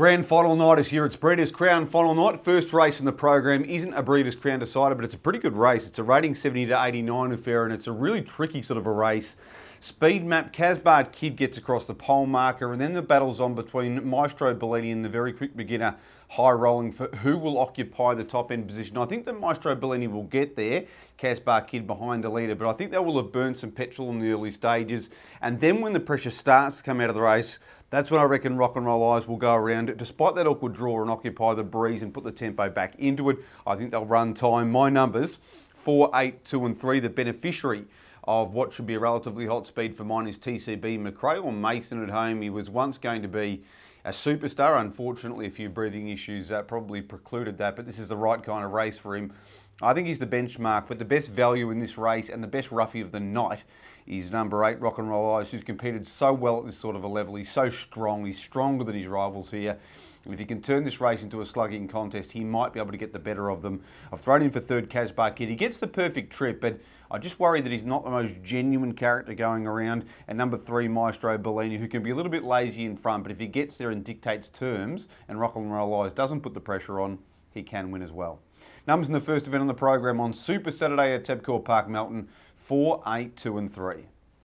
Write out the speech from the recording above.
Grand final night is here. It's Breeders' Crown final night. First race in the program isn't a Breeders' Crown decider, but it's a pretty good race. It's a rating 70 to 89 affair, and it's a really tricky sort of a race. Speed map, Casbah Kid gets across the pole marker, and then the battle's on between Maestro Bellini and the very quick beginner high rolling for who will occupy the top end position. I think that Maestro Bellini will get there, Casbah Kid behind the leader, but I think they will have burned some petrol in the early stages. And then when the pressure starts to come out of the race, that's when I reckon Rock and Roll Eyes will go around it, despite that awkward draw and occupy the breeze and put the tempo back into it. I think they'll run time. My numbers, 4, 8, 2 and 3. The beneficiary of what should be a relatively hot speed for mine is TCB McRae or Mason at home. He was once going to be a superstar. Unfortunately, a few breathing issues uh, probably precluded that, but this is the right kind of race for him. I think he's the benchmark, but the best value in this race and the best roughie of the night is number eight, Rock and Roll Eyes, who's competed so well at this sort of a level. He's so strong. He's stronger than his rivals here. And if he can turn this race into a slugging contest, he might be able to get the better of them. I've thrown in for third Casbah Kid. He gets the perfect trip, but I just worry that he's not the most genuine character going around. And number three, Maestro Bellini, who can be a little bit lazy in front, but if he gets there and dictates terms and Rock and Roll Eyes doesn't put the pressure on, he can win as well. Numbers in the first event on the program on Super Saturday at Tabcorp Park, Melton, 4, 8, 2 and 3.